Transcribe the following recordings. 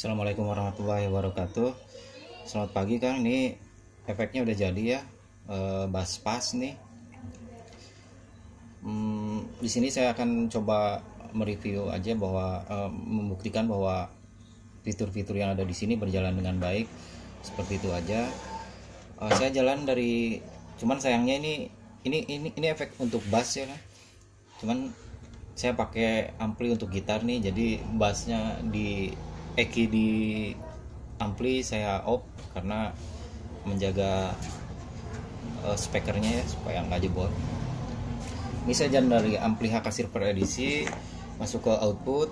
Assalamualaikum warahmatullahi wabarakatuh. Selamat pagi Kang. Ini efeknya udah jadi ya. E, bass pas nih. Hmm, di sini saya akan coba mereview aja bahwa e, membuktikan bahwa fitur-fitur yang ada di sini berjalan dengan baik. Seperti itu aja. E, saya jalan dari cuman sayangnya ini ini ini ini efek untuk bass ya kan. Cuman saya pakai ampli untuk gitar nih jadi bassnya di Eki di ampli saya off karena menjaga uh, speakernya ya supaya nggak jebol. Ini saya jalan dari ampli HK Silver edisi masuk ke output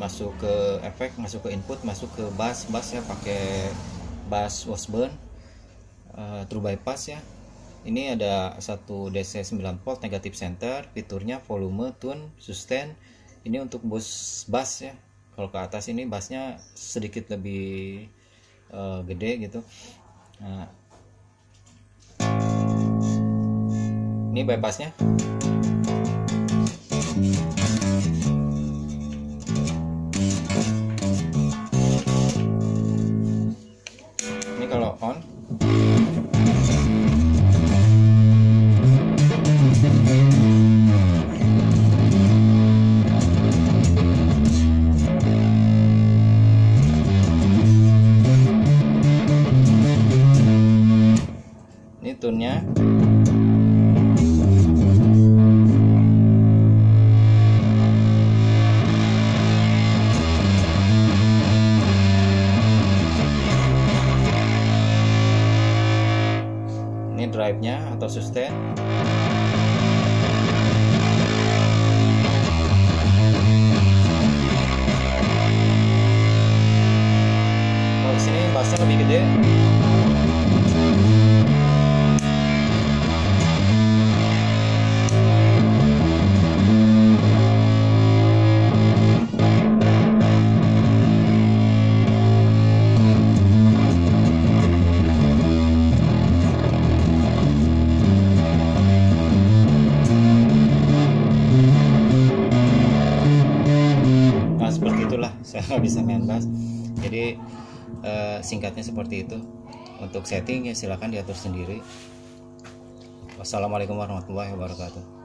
masuk ke efek masuk ke input masuk ke bass. Bass ya pakai bass Washburn uh, true bypass ya. Ini ada satu DC 9 volt negatif center fiturnya volume tune sustain. Ini untuk bus bass ya kalau ke atas ini bassnya sedikit lebih uh, gede gitu. Nah, ini bypassnya ini tunnya ini drive nya atau sustain? Kalau sini bassnya lebih gede saya nggak bisa main bass. Jadi eh, singkatnya seperti itu. Untuk setting ya silahkan diatur sendiri. Wassalamualaikum warahmatullahi wabarakatuh